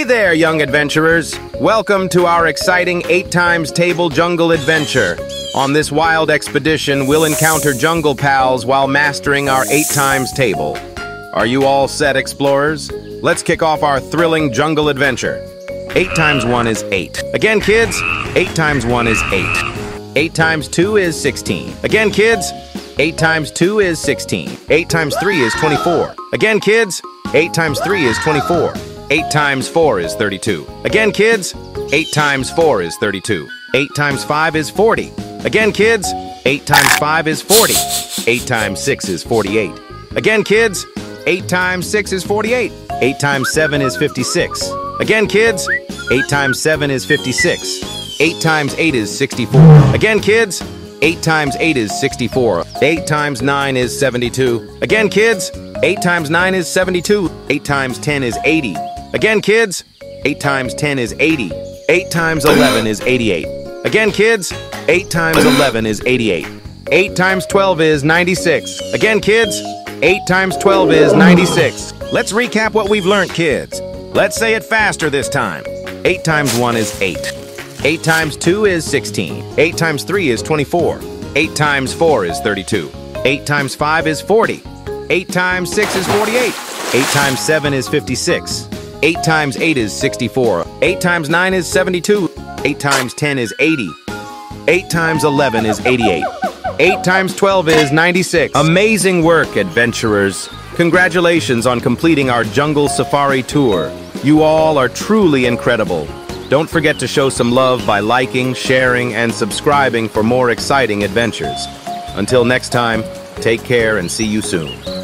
Hey there, young adventurers! Welcome to our exciting 8 times table jungle adventure. On this wild expedition, we'll encounter jungle pals while mastering our 8 times table. Are you all set, explorers? Let's kick off our thrilling jungle adventure. 8 times 1 is 8. Again, kids, 8 times 1 is 8. 8 times 2 is 16. Again, kids, 8 times 2 is 16. 8 times 3 is 24. Again, kids, 8 times 3 is 24. 8 times 4 is 32. Again, kids, 8 times 4 is 32. 8 times 5 is 40. Again, kids, 8 times 5 is 40. 8 times 6 is 48. Again, kids, 8 times 6 is 48. 8 times 7 is 56. Again, kids, 8 times 7 is 56. 8 times 8 is 64. Again, kids, 8 times 8 is 64. 8 times 9 is 72. Again, kids, 8 times 9 is 72. 8 times 10 is 80. Again, kids, 8 times 10 is 80. 8 times 11 is 88. Again, kids, 8 times 11 is 88. 8 times 12 is 96. Again, kids, 8 times 12 is 96. Let's recap what we've learned, kids. Let's say it faster this time. 8 times 1 is 8. 8 times 2 is 16. 8 times 3 is 24. 8 times 4 is 32. 8 times 5 is 40. 8 times 6 is 48. 8 times 7 is 56. 8 times 8 is 64. 8 times 9 is 72. 8 times 10 is 80. 8 times 11 is 88. 8 times 12 is 96. Amazing work, adventurers. Congratulations on completing our jungle safari tour. You all are truly incredible. Don't forget to show some love by liking, sharing, and subscribing for more exciting adventures. Until next time, take care and see you soon.